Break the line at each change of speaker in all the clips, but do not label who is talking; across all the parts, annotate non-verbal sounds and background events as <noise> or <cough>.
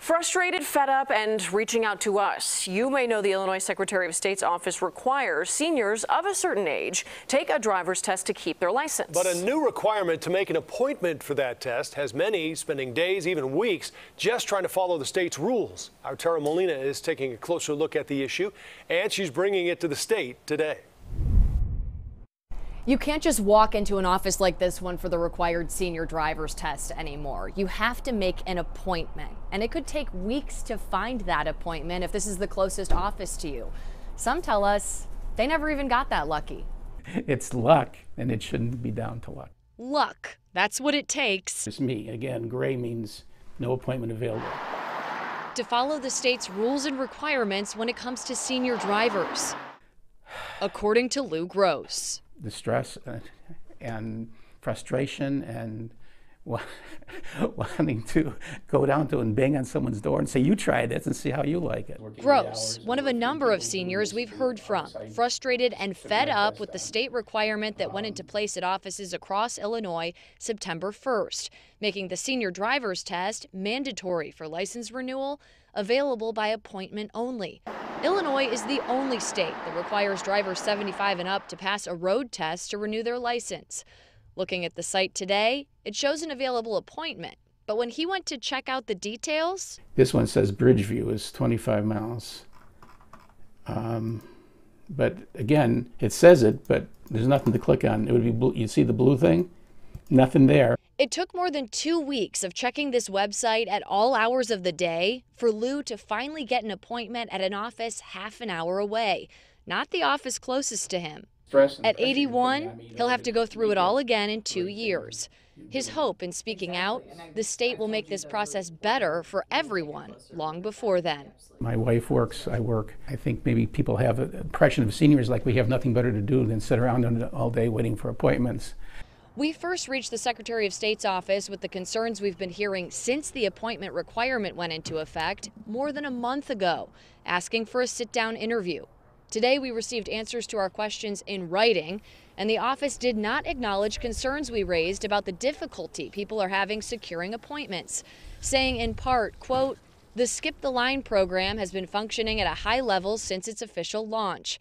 Frustrated, fed up, and reaching out to us. You may know the Illinois Secretary of State's office requires seniors of a certain age take a driver's test to keep their license.
But a new requirement to make an appointment for that test has many spending days, even weeks, just trying to follow the state's rules. Our Tara Molina is taking a closer look at the issue, and she's bringing it to the state today.
You can't just walk into an office like this one for the required senior driver's test anymore. You have to make an appointment, and it could take weeks to find that appointment if this is the closest office to you. Some tell us they never even got that lucky.
It's luck, and it shouldn't be down to luck.
Luck. That's what it takes.
It's me. Again, gray means no appointment available.
To follow the state's rules and requirements when it comes to senior drivers. <sighs> According to Lou Gross
the stress and frustration and <laughs> wanting to go down to and bang on someone's door and say, You try this and see how you like it.
Gross, one of a number of seniors we've heard from, frustrated and fed up with the state requirement that went into place at offices across Illinois September 1st, making the senior driver's test mandatory for license renewal, available by appointment only. Illinois is the only state that requires drivers 75 and up to pass a road test to renew their license. Looking at the site today, it shows an available appointment. But when he went to check out the details,
this one says Bridgeview is 25 miles. Um, but again, it says it, but there's nothing to click on. It would be blue. you'd see the blue thing? Nothing there.
It took more than two weeks of checking this website at all hours of the day for Lou to finally get an appointment at an office half an hour away, not the office closest to him. At 81, he'll have to go through it all again in two years. His hope in speaking out, the state will make this process better for everyone long before then.
My wife works, I work. I think maybe people have an impression of seniors like we have nothing better to do than sit around all day waiting for appointments.
We first reached the Secretary of State's office with the concerns we've been hearing since the appointment requirement went into effect more than a month ago, asking for a sit down interview. Today, we received answers to our questions in writing, and the office did not acknowledge concerns we raised about the difficulty people are having securing appointments, saying in part, quote, the Skip the Line program has been functioning at a high level since its official launch.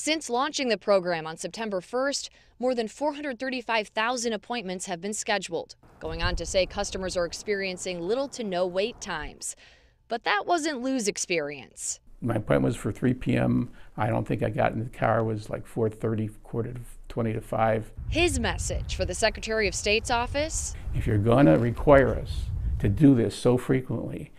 Since launching the program on September 1st, more than 435,000 appointments have been scheduled, going on to say customers are experiencing little to no wait times. But that wasn't Lou's experience.
My appointment was for 3 p.m. I don't think I got in the car. It was like 4:30, quarter to 20 to 5.
His message for the Secretary of State's office:
If you're going to require us to do this so frequently,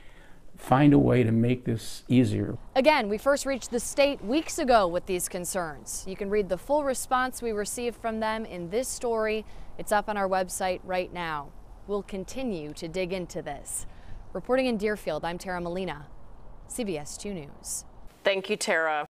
find a way to make this easier.
Again, we first reached the state weeks ago with these concerns. You can read the full response we received from them in this story. It's up on our website right now. We'll continue to dig into this. Reporting in Deerfield, I'm Tara Molina, CBS 2 News.
Thank you, Tara.